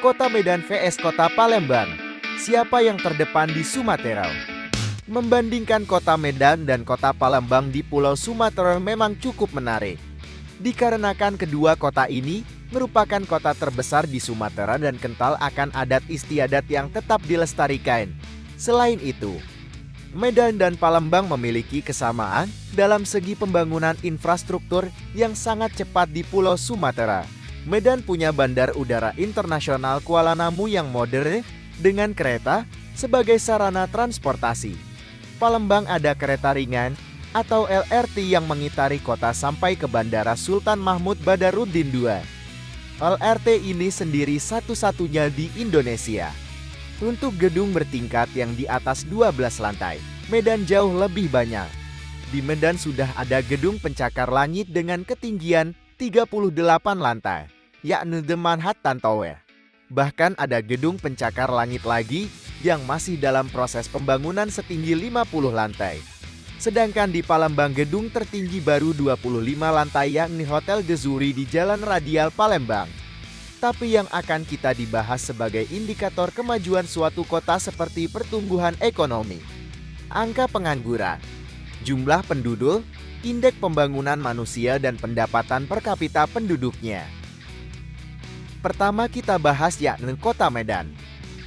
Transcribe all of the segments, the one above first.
Kota Medan vs Kota Palembang. Siapa yang terdepan di Sumatera? Membandingkan Kota Medan dan Kota Palembang di Pulau Sumatera memang cukup menarik. Dikarenakan kedua kota ini merupakan kota terbesar di Sumatera dan kental akan adat istiadat yang tetap dilestarikan. Selain itu, Medan dan Palembang memiliki kesamaan dalam segi pembangunan infrastruktur yang sangat cepat di Pulau Sumatera. Medan punya bandar udara internasional Kuala Namu yang modern dengan kereta sebagai sarana transportasi. Palembang ada kereta ringan atau LRT yang mengitari kota sampai ke Bandara Sultan Mahmud Badarudin II. LRT ini sendiri satu-satunya di Indonesia. Untuk gedung bertingkat yang di atas 12 lantai, Medan jauh lebih banyak. Di Medan sudah ada gedung pencakar langit dengan ketinggian 38 lantai, yakni The Manhattan Tower. Bahkan ada gedung pencakar langit lagi yang masih dalam proses pembangunan setinggi 50 lantai. Sedangkan di Palembang gedung tertinggi baru 25 lantai yakni Hotel Gezuri di Jalan Radial Palembang. Tapi yang akan kita dibahas sebagai indikator kemajuan suatu kota seperti pertumbuhan ekonomi, angka pengangguran, jumlah penduduk, indeks pembangunan manusia dan pendapatan per kapita penduduknya. Pertama kita bahas yakni Kota Medan.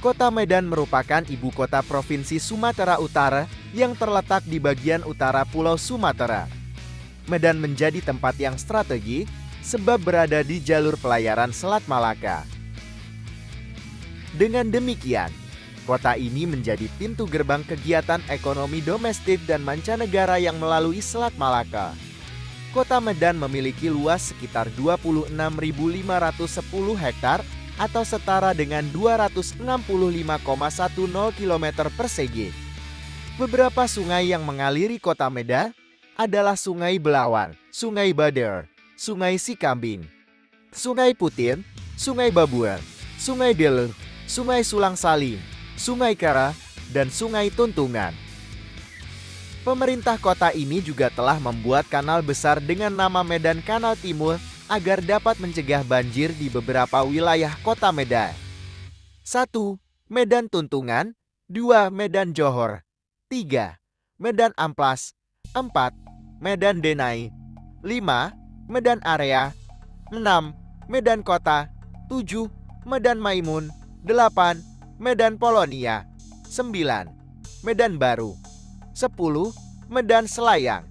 Kota Medan merupakan ibu kota Provinsi Sumatera Utara yang terletak di bagian utara Pulau Sumatera. Medan menjadi tempat yang strategi sebab berada di jalur pelayaran Selat Malaka. Dengan demikian, kota ini menjadi pintu gerbang kegiatan ekonomi domestik dan mancanegara yang melalui Selat Malaka. Kota Medan memiliki luas sekitar 26.510 hektar atau setara dengan 265,10 km persegi. Beberapa sungai yang mengaliri kota Medan adalah Sungai Belawan, Sungai Badar, Sungai Sikambing, Sungai Putin, Sungai Babuan, Sungai Deleng, Sungai Sulang Salim, Sungai Kara, dan Sungai Tuntungan. Pemerintah kota ini juga telah membuat kanal besar dengan nama Medan Kanal Timur agar dapat mencegah banjir di beberapa wilayah kota Medan. 1. Medan Tuntungan 2. Medan Johor 3. Medan Amplas 4. Medan Denai 5. Medan Area 6. Medan Kota 7. Medan Maimun 8. Medan Polonia 9. Medan Baru 10. Medan Selayang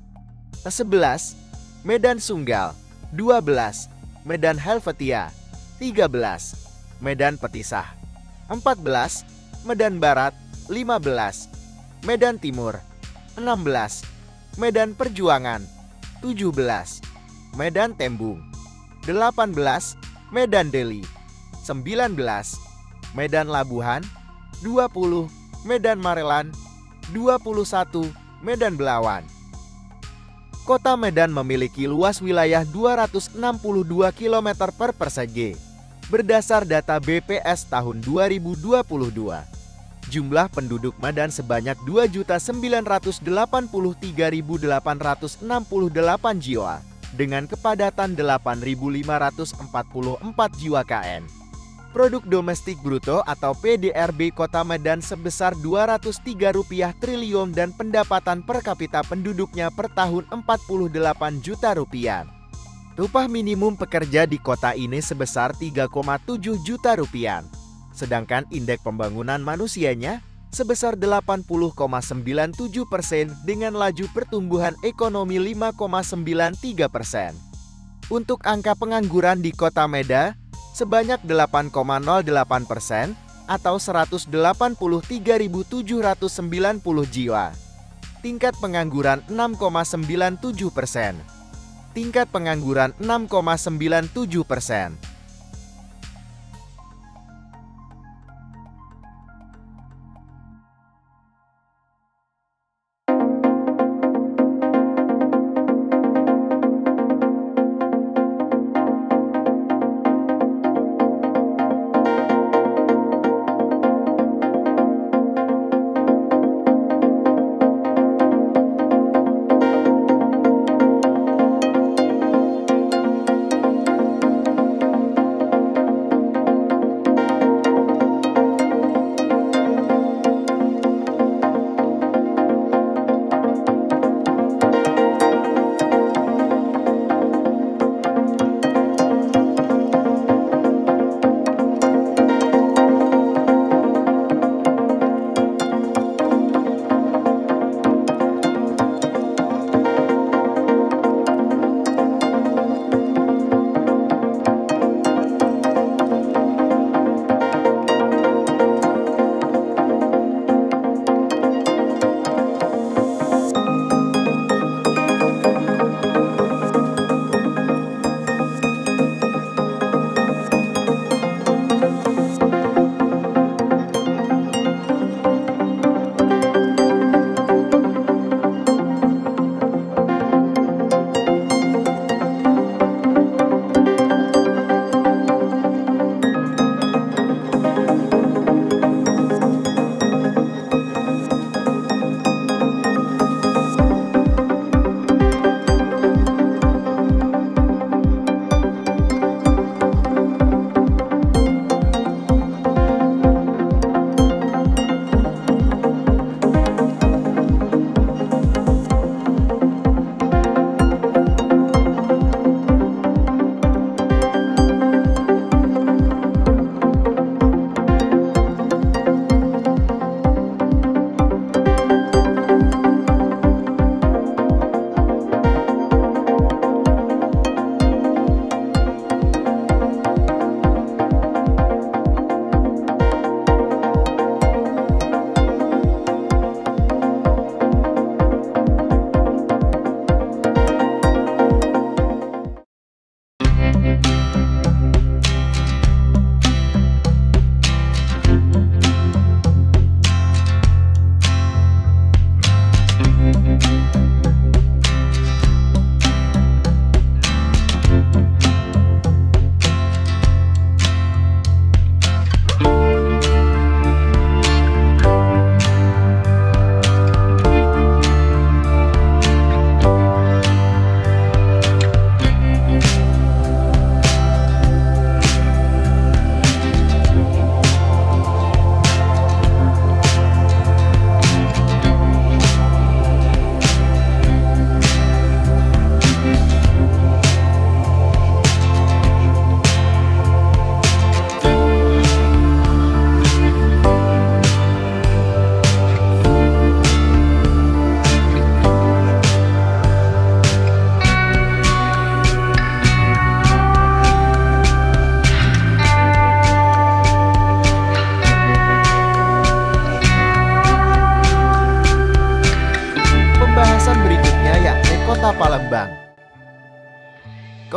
11. Medan Sunggal 12. Medan Helvetia 13. Medan Petisah 14. Medan Barat 15. Medan Timur 16. Medan Perjuangan 17. Medan Tembung 18. Medan Deli 19. Medan Labuhan 20. Medan Marelan 21 Medan Belawan. Kota Medan memiliki luas wilayah 262 km per persegi. Berdasar data BPS tahun 2022, jumlah penduduk Medan sebanyak 2.983.868 jiwa dengan kepadatan 8.544 jiwa KN. Produk Domestik Bruto atau PDRB Kota Medan sebesar 203 rupiah triliun dan pendapatan per kapita penduduknya per tahun 48 juta rupiah. Upah minimum pekerja di kota ini sebesar 3,7 juta rupiah. Sedangkan indeks pembangunan manusianya sebesar 80,97 persen dengan laju pertumbuhan ekonomi 5,93 persen. Untuk angka pengangguran di kota Medan sebanyak 8,08 persen atau 183.790 jiwa. Tingkat pengangguran 6,97 persen. Tingkat pengangguran 6,97 persen.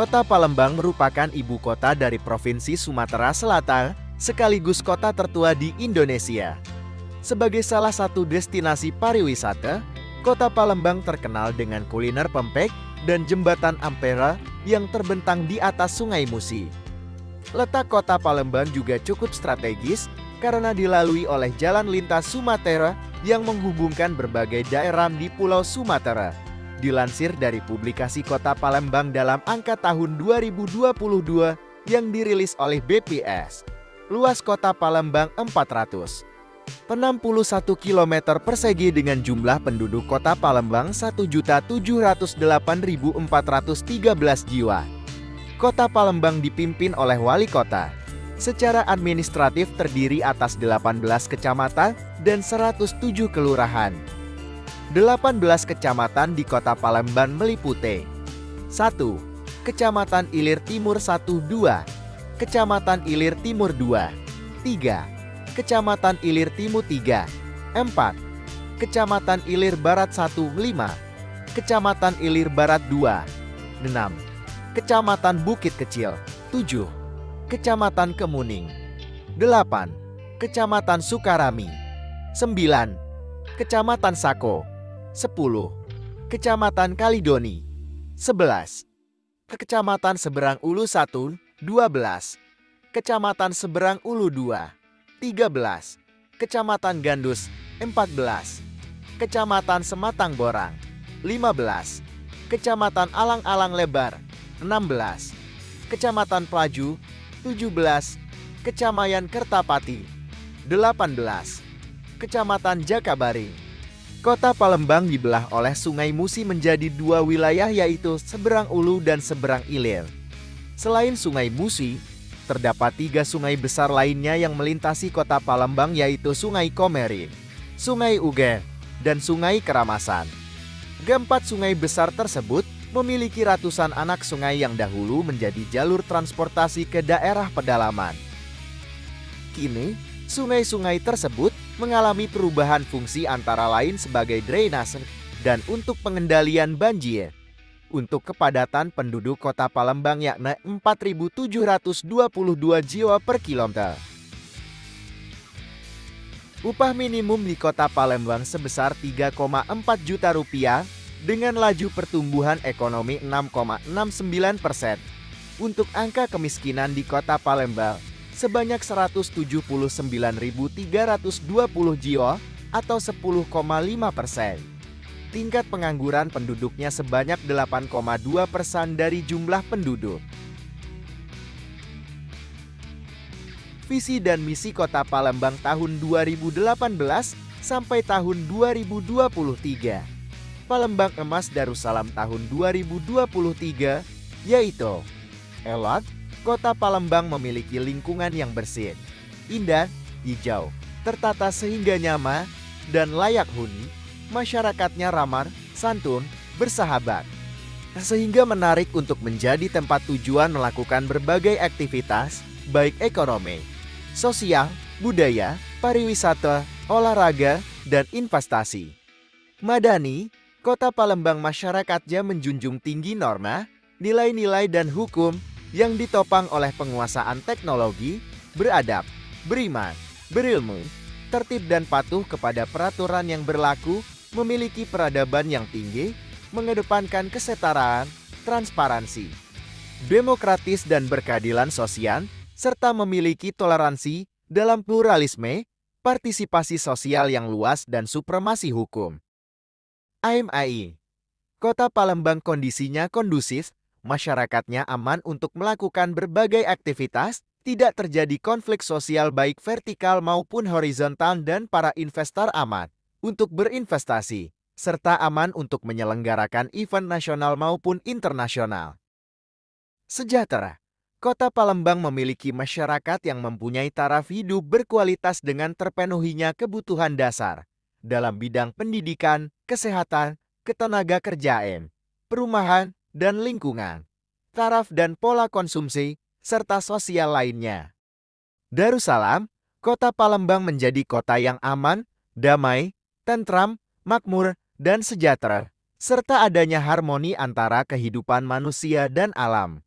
Kota Palembang merupakan ibu kota dari Provinsi Sumatera Selatan, sekaligus kota tertua di Indonesia. Sebagai salah satu destinasi pariwisata, Kota Palembang terkenal dengan kuliner pempek dan jembatan Ampera yang terbentang di atas Sungai Musi. Letak kota Palembang juga cukup strategis karena dilalui oleh jalan lintas Sumatera yang menghubungkan berbagai daerah di Pulau Sumatera. Dilansir dari publikasi Kota Palembang dalam angka tahun 2022 yang dirilis oleh BPS. Luas Kota Palembang 400 61 km persegi dengan jumlah penduduk kota Palembang 1.708.413 jiwa. Kota Palembang dipimpin oleh wali kota. Secara administratif terdiri atas 18 kecamatan dan 107 kelurahan. 18 kecamatan di Kota Palembang meliputi 1. Kecamatan Ilir Timur 1 2 Kecamatan Ilir Timur 2 3. Kecamatan Ilir Timur 3 4. Kecamatan Ilir Barat 1 5 Kecamatan Ilir Barat 2 6. Kecamatan Bukit Kecil 7. Kecamatan Kemuning 8. Kecamatan Sukarami 9. Kecamatan Sako 10. Kecamatan Kalidoni 11. Kecamatan Seberang Ulu 1 12. Kecamatan Seberang Ulu 2 13. Kecamatan Gandus 14. Kecamatan Sematang Borang 15. Kecamatan Alang-Alang Lebar 16. Kecamatan Pelaju 17. Kecamatan Kertapati 18. Kecamatan Jakabaring Kota Palembang dibelah oleh Sungai Musi menjadi dua wilayah yaitu Seberang Ulu dan Seberang Ilir. Selain Sungai Musi, terdapat tiga sungai besar lainnya yang melintasi kota Palembang yaitu Sungai Komeri, Sungai Uge, dan Sungai Keramasan. Keempat sungai besar tersebut memiliki ratusan anak sungai yang dahulu menjadi jalur transportasi ke daerah pedalaman. Kini, sungai-sungai tersebut mengalami perubahan fungsi antara lain sebagai drainase dan untuk pengendalian banjir. Untuk kepadatan penduduk kota Palembang yakni 4.722 jiwa per kilometer. Upah minimum di kota Palembang sebesar 3,4 juta rupiah dengan laju pertumbuhan ekonomi 6,69 persen. Untuk angka kemiskinan di kota Palembang sebanyak 179.320 jiwa atau 10,5 persen. Tingkat pengangguran penduduknya sebanyak 8,2 persen dari jumlah penduduk. Visi dan misi Kota Palembang tahun 2018 sampai tahun 2023. Palembang Emas Darussalam tahun 2023 yaitu Elot, Kota Palembang memiliki lingkungan yang bersih, indah, hijau, tertata sehingga nyaman, dan layak huni. Masyarakatnya ramah, santun, bersahabat, sehingga menarik untuk menjadi tempat tujuan melakukan berbagai aktivitas, baik ekonomi, sosial, budaya, pariwisata, olahraga, dan investasi. Madani, Kota Palembang masyarakatnya menjunjung tinggi norma, nilai-nilai dan hukum yang ditopang oleh penguasaan teknologi, beradab, beriman, berilmu, tertib dan patuh kepada peraturan yang berlaku, memiliki peradaban yang tinggi, mengedepankan kesetaraan, transparansi, demokratis dan berkeadilan sosial, serta memiliki toleransi dalam pluralisme, partisipasi sosial yang luas dan supremasi hukum. AMAI Kota Palembang kondisinya kondusif, masyarakatnya aman untuk melakukan berbagai aktivitas, tidak terjadi konflik sosial baik vertikal maupun horizontal dan para investor aman untuk berinvestasi, serta aman untuk menyelenggarakan event nasional maupun internasional. Sejahtera Kota Palembang memiliki masyarakat yang mempunyai taraf hidup berkualitas dengan terpenuhinya kebutuhan dasar dalam bidang pendidikan, kesehatan, ketenaga kerjaan, perumahan, dan lingkungan, taraf dan pola konsumsi, serta sosial lainnya. Darussalam, kota Palembang menjadi kota yang aman, damai, tentram, makmur, dan sejahtera, serta adanya harmoni antara kehidupan manusia dan alam.